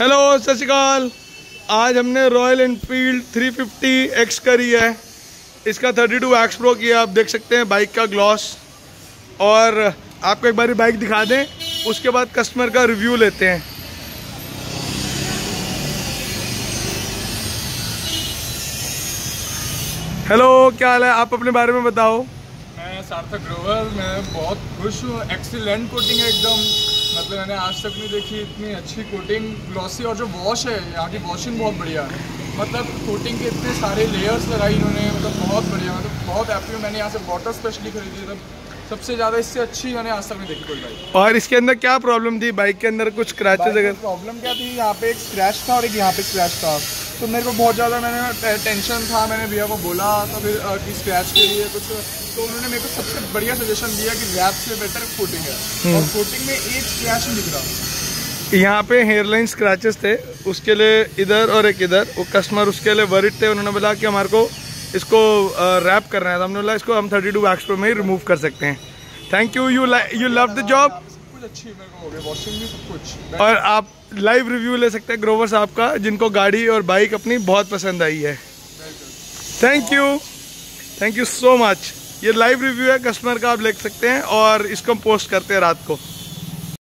Hello सत श्रीकाल आज हमने रॉयल इनफील्ड 350 एक्स करी है। इसका 32 टू एक्स प्रो किया, आप देख सकते हैं बाइक का ग्लॉस और आपको एक बार बाइक दिखा दें, उसके बाद कस्टमर का रिव्यू लेते हैं। हेलो क्या हाल है? आप अपने बारे में बताओ। मैं सार्थक ग्रोवर, मैं बहुत खुश हूँ। एक्सीलेंट कोटिंग है एकदम। मतलब मैंने आज तक नहीं देखी इतनी अच्छी कोटिंग ग्लॉसी और जो वॉश है यहाँ की वॉशिंग बहुत बढ़िया है। मतलब कोटिंग के इतने सारे लेयर्स लगाई इन्होंने मतलब बहुत बढ़िया मतलब बहुत हैप्पी हूँ। मैंने यहाँ से बॉटल स्पेशली खरीदी तब सबसे ज़्यादा इससे अच्छी मैंने आज तक नहीं देखी कोई बाइक और इसके अंदर क्या प्रॉब्लम थी? बाइक के अंदर कुछ क्रैचेस अगर प्रॉब्लम क्या थी? यहाँ पे एक स्क्रैच था और एक यहाँ पे स्क्रैच था। तो मेरे को बहुत ज़्यादा मैंने टेंशन था मैंने भैया को बोला तो फिर कि स्क्रैच के लिए कुछ तो उन्होंने मेरे को सबसे बढ़िया सजेशन दिया कि रैप से बेटर कोटिंग है। और कोटिंग में एक स्क्रैच नहीं दिख रहा। यहाँ पे हेयरलाइन स्क्रैचेस थे उसके लिए इधर और एक इधर वो कस्टमर उसके लिए वरिड थे उन्होंने बोला कि हमारे को इसको रैप करना है तो हमने बोला इसको हम 32 टू वैक्स प्रो में ही रिमूव कर सकते हैं। Thank you you you love the job अच्छी मेरे को हो वॉशिंग भी सब कुछ। और आप लाइव रिव्यू ले सकते हैं ग्रोवर साहब का जिनको गाड़ी और बाइक अपनी बहुत पसंद आई है। Thank you thank you so much ये लाइव रिव्यू है कस्टमर का आप लिख सकते हैं और इसको हम पोस्ट करते हैं रात को।